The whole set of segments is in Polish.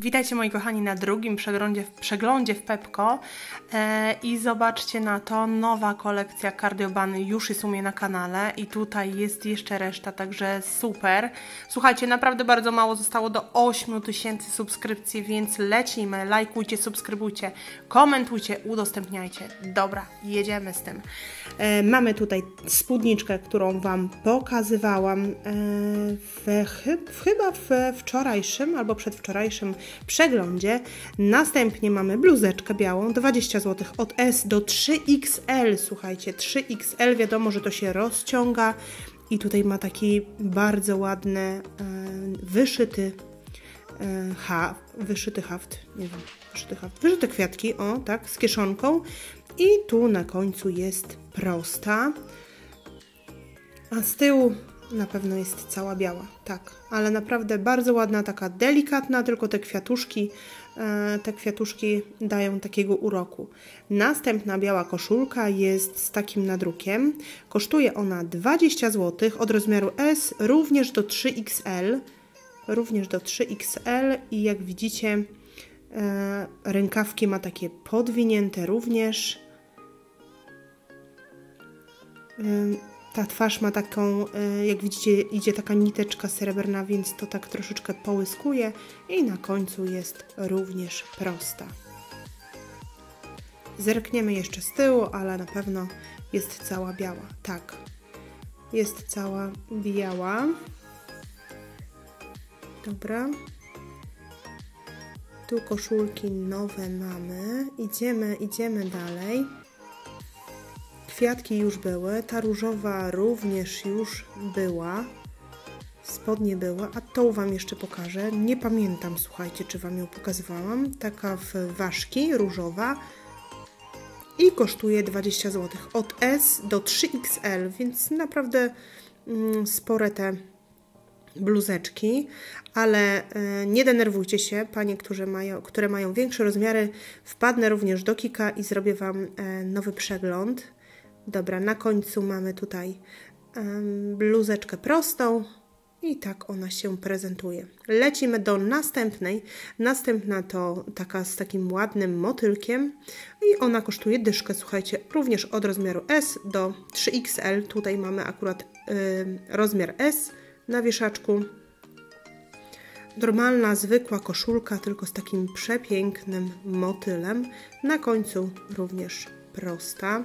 Witajcie moi kochani na drugim przeglądzie, przeglądzie w Pepko e, i zobaczcie na to, nowa kolekcja kardiobany już jest u mnie na kanale i tutaj jest jeszcze reszta, także super. Słuchajcie, naprawdę bardzo mało zostało do 8 tysięcy subskrypcji, więc lecimy, lajkujcie, subskrybujcie, komentujcie, udostępniajcie. Dobra, jedziemy z tym. E, mamy tutaj spódniczkę, którą Wam pokazywałam e, w, chyba w wczorajszym albo przedwczorajszym przeglądzie. Następnie mamy bluzeczkę białą, 20 zł od S do 3XL. Słuchajcie, 3XL, wiadomo, że to się rozciąga i tutaj ma taki bardzo ładny, e, wyszyty e, ha, wyszyty haft, nie wiem, wyszyty haft, wyszyte kwiatki, o tak, z kieszonką i tu na końcu jest prosta, a z tyłu na pewno jest cała biała, tak, ale naprawdę bardzo ładna, taka delikatna, tylko te kwiatuszki, e, te kwiatuszki dają takiego uroku. Następna biała koszulka jest z takim nadrukiem. Kosztuje ona 20 zł od rozmiaru S, również do 3XL, również do 3XL i jak widzicie e, rękawki ma takie podwinięte również. Ta twarz ma taką, e, jak widzicie, idzie taka niteczka srebrna, więc to tak troszeczkę połyskuje i na końcu jest również prosta. Zerkniemy jeszcze z tyłu, ale na pewno jest cała biała. Tak, jest cała biała. Dobra. Tu koszulki nowe mamy. Idziemy, idziemy dalej. Kwiatki już były, ta różowa również już była. Spodnie były, a tą Wam jeszcze pokażę. Nie pamiętam, słuchajcie, czy Wam ją pokazywałam. Taka w ważki, różowa. I kosztuje 20 zł. Od S do 3XL, więc naprawdę mm, spore te bluzeczki, ale y, nie denerwujcie się, panie, które mają, które mają większe rozmiary. Wpadnę również do Kika i zrobię Wam y, nowy przegląd Dobra, na końcu mamy tutaj um, bluzeczkę prostą i tak ona się prezentuje. Lecimy do następnej. Następna to taka z takim ładnym motylkiem i ona kosztuje dyszkę, słuchajcie, również od rozmiaru S do 3XL. Tutaj mamy akurat rozmiar S na wieszaczku. Normalna, zwykła koszulka, tylko z takim przepięknym motylem. Na końcu również prosta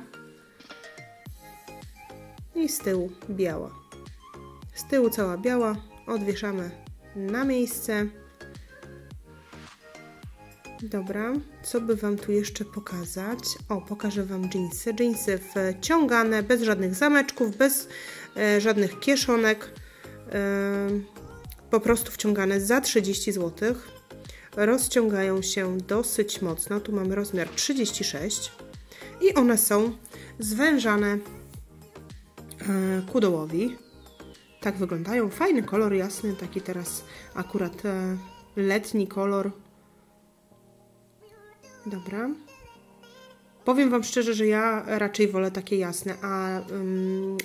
i z tyłu biała. Z tyłu cała biała, odwieszamy na miejsce. Dobra, co by Wam tu jeszcze pokazać? O, pokażę Wam jeansy. Jeansy wciągane, bez żadnych zameczków, bez e, żadnych kieszonek. E, po prostu wciągane za 30 zł. Rozciągają się dosyć mocno. Tu mamy rozmiar 36 i one są zwężane kudołowi. Tak wyglądają. Fajny kolor jasny, taki teraz akurat e, letni kolor. Dobra. Powiem Wam szczerze, że ja raczej wolę takie jasne, a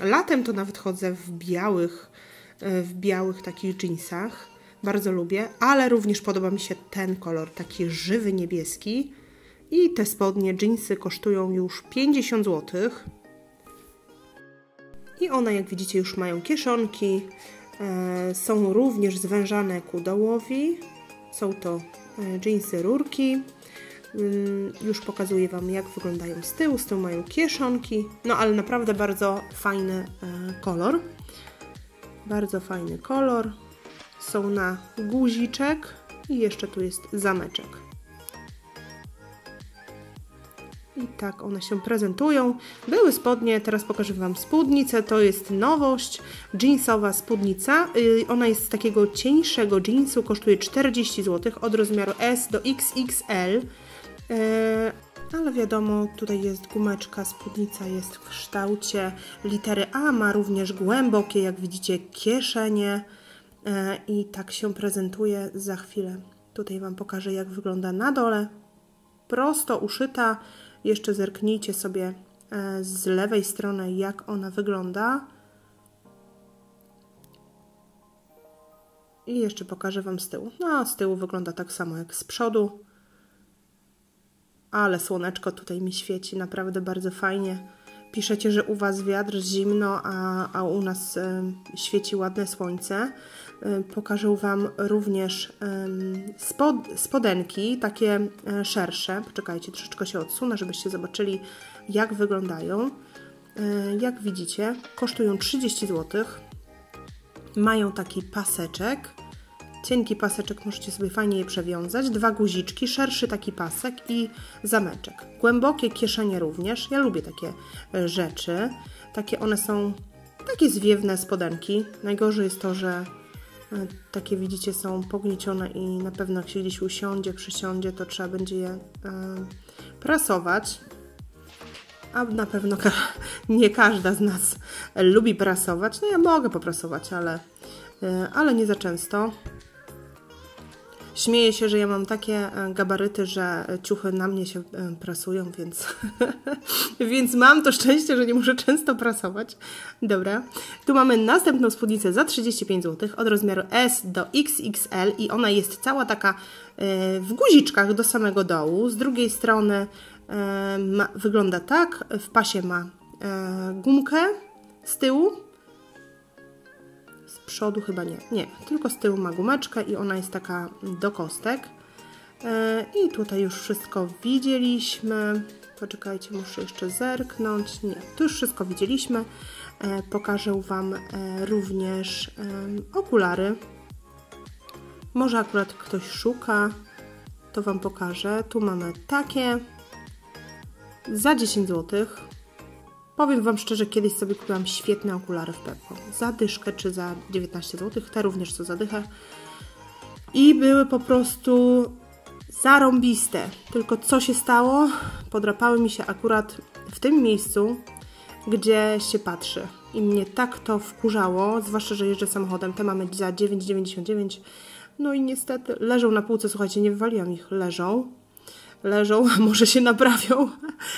latem to nawet chodzę w białych, e, w białych takich jeansach. Bardzo lubię, ale również podoba mi się ten kolor, taki żywy niebieski. I te spodnie, jeansy kosztują już 50 złotych. I one, jak widzicie, już mają kieszonki. E, są również zwężane ku dołowi. Są to jeansy rurki. Mm, już pokazuję Wam, jak wyglądają z tyłu. Z tyłu mają kieszonki. No, ale naprawdę bardzo fajny e, kolor. Bardzo fajny kolor. Są na guziczek i jeszcze tu jest zameczek. I tak one się prezentują. Były spodnie, teraz pokażę Wam spódnicę. To jest nowość, jeansowa spódnica. Y, ona jest z takiego cieńszego jeansu, kosztuje 40 zł od rozmiaru S do XXL. E, ale wiadomo, tutaj jest gumeczka, spódnica jest w kształcie litery A, ma również głębokie, jak widzicie, kieszenie e, i tak się prezentuje za chwilę. Tutaj Wam pokażę, jak wygląda na dole. Prosto uszyta, jeszcze zerknijcie sobie e, z lewej strony, jak ona wygląda. I jeszcze pokażę Wam z tyłu. No, z tyłu wygląda tak samo jak z przodu. Ale słoneczko tutaj mi świeci, naprawdę bardzo fajnie. Piszecie, że u Was wiatr, zimno, a, a u nas y, świeci ładne słońce. Y, pokażę Wam również spod, spodenki, takie y, szersze. Poczekajcie, troszeczkę się odsunę, żebyście zobaczyli, jak wyglądają. Jak widzicie, kosztują 30 zł. Mają taki paseczek. Cienki paseczek możecie sobie fajnie je przewiązać. Dwa guziczki, szerszy taki pasek i zameczek. Głębokie kieszenie również. Ja lubię takie rzeczy. Takie one są takie zwiewne spodenki. Najgorzej jest to, że takie widzicie są pogniecione i na pewno jak się gdzieś usiądzie, przysiądzie, to trzeba będzie je prasować a na pewno nie każda z nas lubi prasować. No ja mogę poprasować, ale, e, ale nie za często. Śmieję się, że ja mam takie e, gabaryty, że ciuchy na mnie się e, prasują, więc, więc mam to szczęście, że nie muszę często prasować. Dobra. Tu mamy następną spódnicę za 35 zł od rozmiaru S do XXL i ona jest cała taka w guziczkach do samego dołu. Z drugiej strony ma, wygląda tak. W pasie ma e, gumkę z tyłu. Przodu chyba nie. Nie, tylko z tyłu ma gumeczkę i ona jest taka do kostek. E, I tutaj już wszystko widzieliśmy. Poczekajcie, muszę jeszcze zerknąć. Nie, tu już wszystko widzieliśmy. E, pokażę Wam również okulary. Może akurat ktoś szuka, to Wam pokażę. Tu mamy takie za 10 zł. Powiem Wam szczerze, kiedyś sobie kupiłam świetne okulary w Pepko. Za dyszkę czy za 19 zł. Te również są za dychę. I były po prostu zarąbiste. Tylko co się stało? Podrapały mi się akurat w tym miejscu, gdzie się patrzy. I mnie tak to wkurzało, zwłaszcza, że jeżdżę samochodem. Te mamy za 9,99. No i niestety leżą na półce. Słuchajcie, nie wywaliłam ich. Leżą leżą, może się naprawią,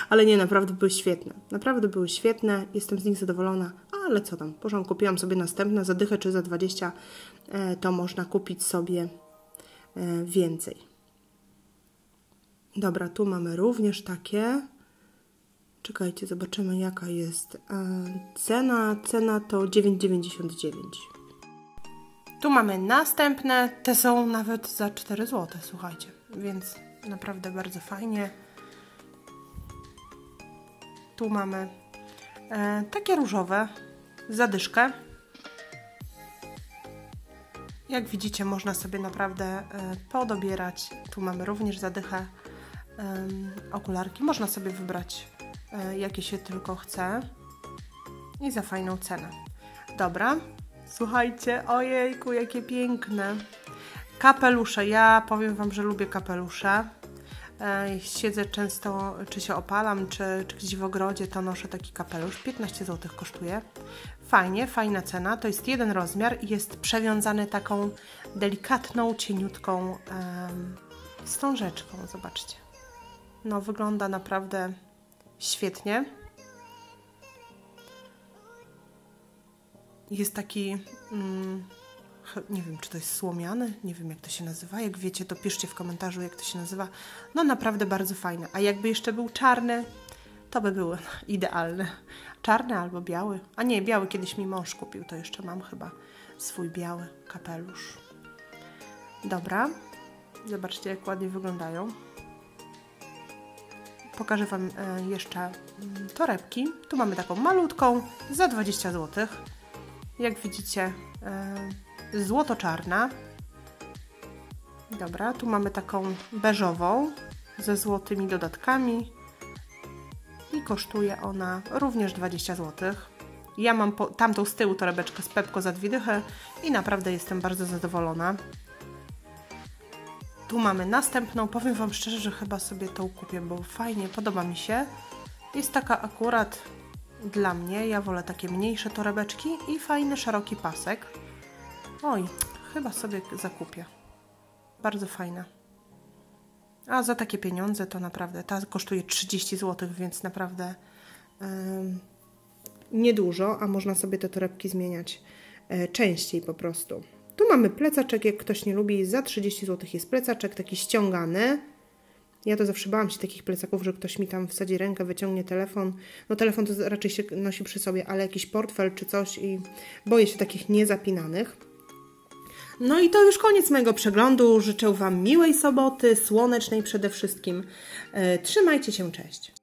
ale nie, naprawdę były świetne. Naprawdę były świetne, jestem z nich zadowolona, ale co tam, porządku, kupiłam sobie następne, za dychę czy za 20, e, to można kupić sobie e, więcej. Dobra, tu mamy również takie. Czekajcie, zobaczymy jaka jest e, cena. Cena to 9,99. Tu mamy następne, te są nawet za 4 zł, słuchajcie, więc Naprawdę bardzo fajnie. Tu mamy e, takie różowe, zadyszkę. Jak widzicie, można sobie naprawdę e, podobierać. Tu mamy również zadychę e, okularki. Można sobie wybrać, e, jakie się tylko chce. I za fajną cenę. Dobra, słuchajcie, ojejku, jakie piękne. Kapelusze. Ja powiem Wam, że lubię kapelusze. E, siedzę często, czy się opalam, czy, czy gdzieś w ogrodzie, to noszę taki kapelusz. 15 zł kosztuje. Fajnie, fajna cena. To jest jeden rozmiar i jest przewiązany taką delikatną, cieniutką um, wstążeczką. Zobaczcie. No, wygląda naprawdę świetnie. Jest taki... Mm, nie wiem, czy to jest słomiany, nie wiem jak to się nazywa. Jak wiecie, to piszcie w komentarzu, jak to się nazywa. No naprawdę bardzo fajne. A jakby jeszcze był czarny, to by były idealne. Czarny albo biały. A nie, biały kiedyś mi mąż kupił, to jeszcze mam chyba swój biały kapelusz. Dobra, zobaczcie jak ładnie wyglądają. Pokażę Wam e, jeszcze mm, torebki. Tu mamy taką malutką za 20 zł. Jak widzicie, e, złoto-czarna. Dobra, tu mamy taką beżową ze złotymi dodatkami i kosztuje ona również 20 zł. Ja mam po, tamtą z tyłu torebeczkę z Pepko za dwie i naprawdę jestem bardzo zadowolona. Tu mamy następną. Powiem Wam szczerze, że chyba sobie tą kupię, bo fajnie, podoba mi się. Jest taka akurat dla mnie. Ja wolę takie mniejsze torebeczki i fajny, szeroki pasek. Oj, chyba sobie zakupię. Bardzo fajna. A za takie pieniądze to naprawdę, ta kosztuje 30 zł, więc naprawdę um, niedużo, a można sobie te torebki zmieniać e, częściej po prostu. Tu mamy plecaczek, jak ktoś nie lubi, za 30 zł jest plecaczek, taki ściągany. Ja to zawsze bałam się takich plecaków, że ktoś mi tam wsadzi rękę, wyciągnie telefon. No telefon to raczej się nosi przy sobie, ale jakiś portfel czy coś i boję się takich niezapinanych. No i to już koniec mojego przeglądu. Życzę Wam miłej soboty, słonecznej przede wszystkim. E, trzymajcie się, cześć!